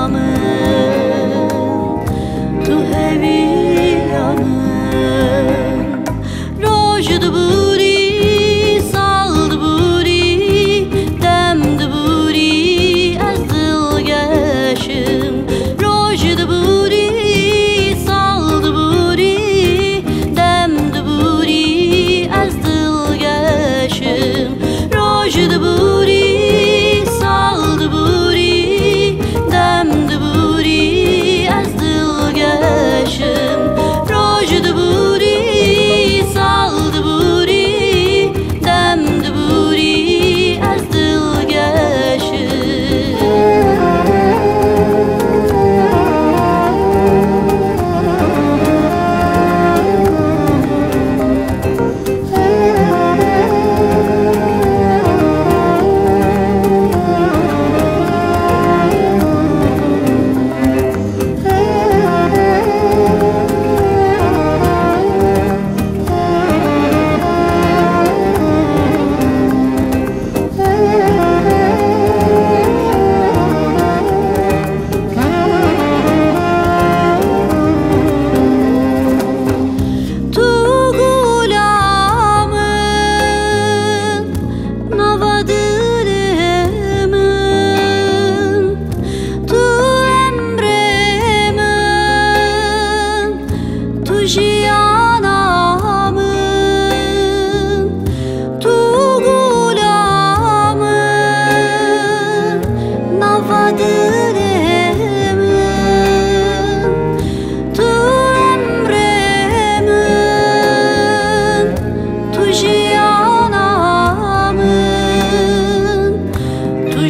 ամեն դու հեվի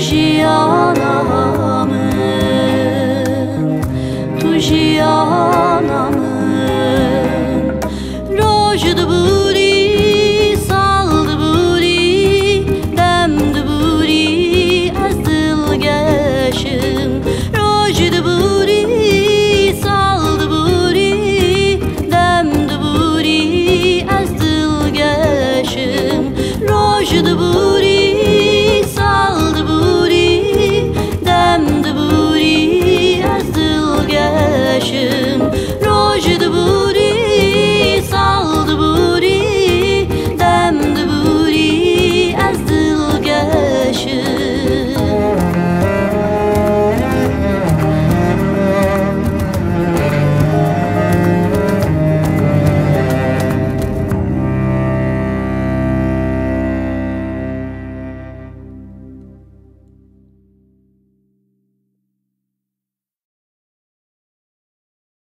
Tujianamın Tujianamın